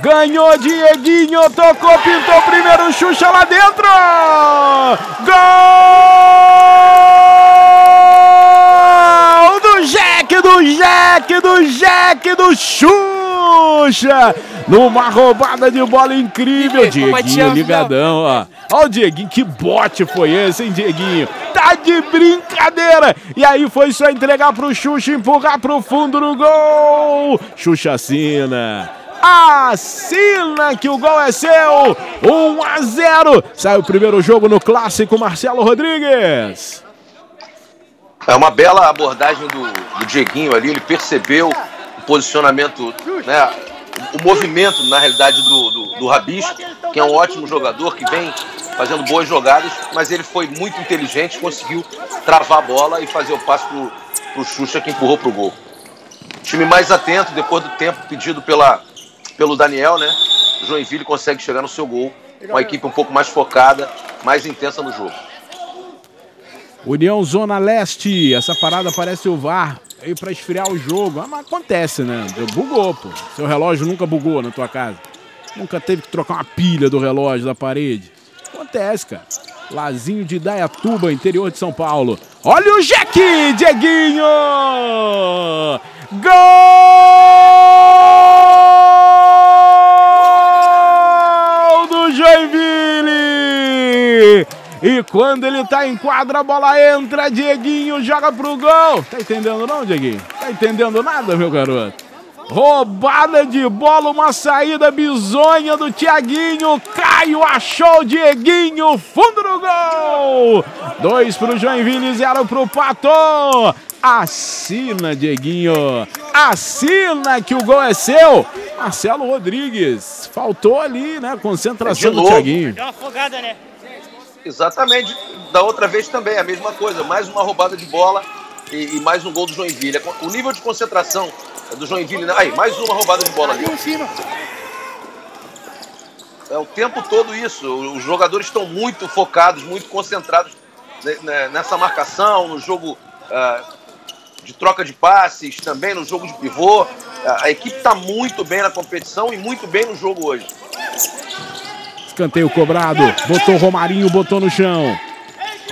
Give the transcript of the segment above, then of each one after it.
Ganhou Dieguinho, tocou, pintou primeiro, Xuxa lá dentro! Gol do Jack, do Jack, do Jack, do Xuxa! Numa roubada de bola incrível, Dieguinho ligadão, ó. Ó o Dieguinho, que bote foi esse, hein, Dieguinho? Tá de brincadeira! E aí foi só entregar pro Xuxa, empurrar pro fundo no gol! Xuxa assina. Assina que o gol é seu! 1 a 0. Sai o primeiro jogo no clássico Marcelo Rodrigues. É uma bela abordagem do, do Dieguinho ali, ele percebeu o posicionamento, né, o movimento, na realidade, do, do, do Rabisco, que é um ótimo jogador, que vem fazendo boas jogadas, mas ele foi muito inteligente, conseguiu travar a bola e fazer o passe pro, pro Xuxa, que empurrou pro gol. Time mais atento, depois do tempo pedido pela, pelo Daniel, né? O Joinville consegue chegar no seu gol. Uma equipe um pouco mais focada, mais intensa no jogo. União Zona Leste, essa parada parece o VAR aí para esfriar o jogo. Ah, mas acontece, né? Bugou, pô. Seu relógio nunca bugou na tua casa. Nunca teve que trocar uma pilha do relógio da parede. Acontece, cara. Lazinho de Dayatuba, interior de São Paulo. Olha o Jack, Dieguinho! Gol do Joinville! E quando ele tá em quadra, a bola entra, Dieguinho joga pro gol. Tá entendendo não, Dieguinho? Tá entendendo nada, meu garoto? Roubada de bola, uma saída bizonha do Tiaguinho. Caio achou o Dieguinho, fundo do gol. Dois pro Joinville, zero pro Pato. Assina, Dieguinho. Assina que o gol é seu. Marcelo Rodrigues. Faltou ali, né? Concentração do Tiaguinho. Deu uma afogada, né? Exatamente. Da outra vez também, a mesma coisa. Mais uma roubada de bola e, e mais um gol do Joinville. O nível de concentração do Joinville. Né? Aí, mais uma roubada de bola ali. É o tempo todo isso. Os jogadores estão muito focados, muito concentrados nessa marcação, no jogo uh, de troca de passes, também no jogo de pivô. A equipe está muito bem na competição e muito bem no jogo hoje. Escanteio cobrado. Botou Romarinho, botou no chão.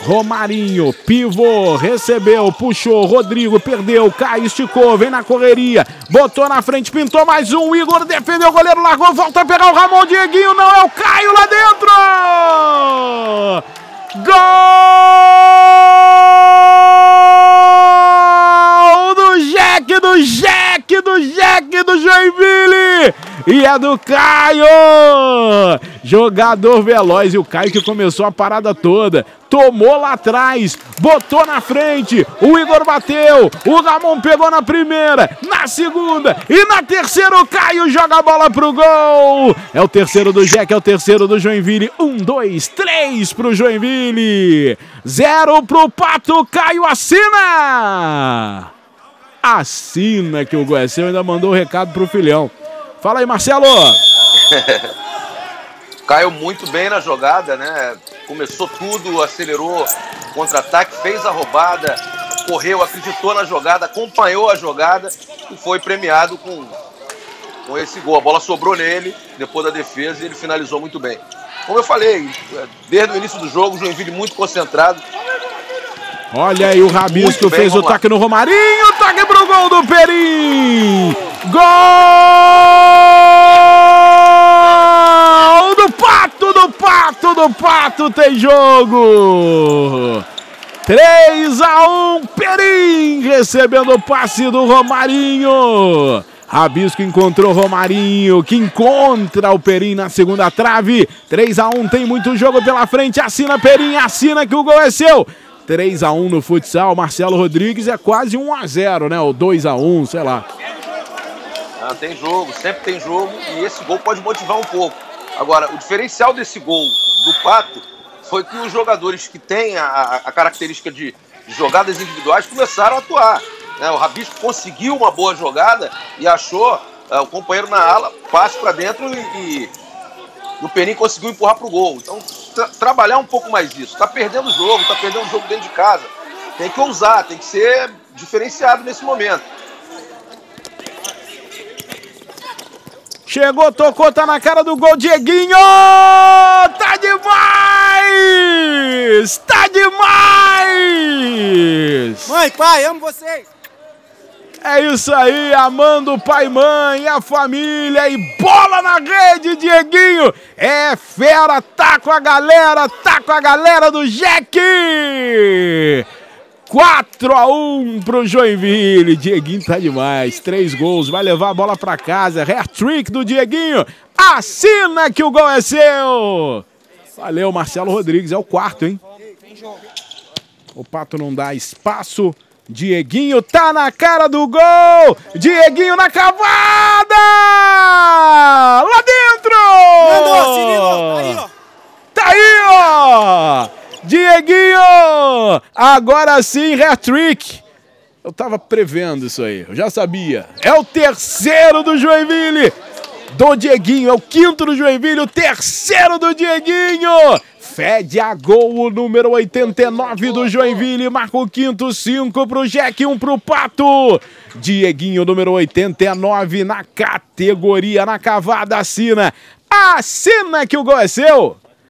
Romarinho, pivô, recebeu, puxou, Rodrigo perdeu, Caio esticou, vem na correria, botou na frente, pintou mais um, Igor defendeu, o goleiro largou, volta a pegar o Ramon Dieguinho, não é o Caio lá dentro! Gol do Jack, do Jack, do Jack do Joinville! E é do Caio! Jogador veloz e o Caio que começou a parada toda. Tomou lá atrás, botou na frente, o Igor bateu, o Ramon pegou na primeira, na segunda e na terceira o Caio joga a bola pro gol. É o terceiro do Jack, é o terceiro do Joinville. Um, dois, três pro Joinville. Zero pro Pato, Caio assina! Assina que o Goiaceu ainda mandou o recado pro filhão. Fala aí, Marcelo! Caiu muito bem na jogada, né? Começou tudo, acelerou contra-ataque, fez a roubada, correu, acreditou na jogada, acompanhou a jogada e foi premiado com, com esse gol. A bola sobrou nele, depois da defesa, e ele finalizou muito bem. Como eu falei, desde o início do jogo, o Joinville muito concentrado. Olha aí o Rabisco bem, fez o toque no Romarinho, Pato tem jogo! 3 a 1, Perim recebendo o passe do Romarinho. Rabisco encontrou Romarinho, que encontra o Perim na segunda trave. 3 a 1 tem muito jogo pela frente. Assina Perim, assina que o gol é seu. 3 a 1 no futsal. Marcelo Rodrigues é quase 1 a 0, né? Ou 2 a 1, sei lá. Ah, tem jogo, sempre tem jogo e esse gol pode motivar um pouco. Agora, o diferencial desse gol do Pato foi que os jogadores que têm a, a característica de, jogadas individuais começaram a atuar. Né? O Rabisco conseguiu uma boa jogada e achou uh, o companheiro na ala, passe para dentro e, e o Perim conseguiu empurrar para o gol. Então, tra trabalhar um pouco mais isso. Está perdendo o jogo, está perdendo o jogo dentro de casa. Tem que ousar, tem que ser diferenciado nesse momento. Chegou, tocou, tá na cara do gol, Dieguinho! Tá demais! Tá demais! Mãe, pai, amo vocês! É isso aí, amando o pai mãe, a família e bola na rede, Dieguinho. É fera, tá com a galera, tá com a galera do Jack. 4 a 1 pro Joinville. Dieguinho tá demais. Três gols, vai levar a bola para casa. Hat-trick do Dieguinho. Assina que o gol é seu. Valeu, Marcelo Rodrigues. É o quarto, hein? O Pato não dá espaço. Dieguinho tá na cara do gol! Dieguinho na cavada! Lá dentro! Mandou, Cirilo! Tá aí, ó! Tá aí, ó! Dieguinho! Agora sim, hat-trick! Eu tava prevendo isso aí, eu já sabia. É o terceiro do Joinville! Do Dieguinho, é o quinto do Joinville, o terceiro do Dieguinho! Fede a gol o número 89 do Joinville, marca o quinto, 5 pro Jack, 1 um pro Pato. Dieguinho, número 89 na categoria, na cavada, assina. Assina que o gol é seu.